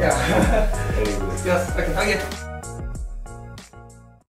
Yeah. yes, I can. Okay.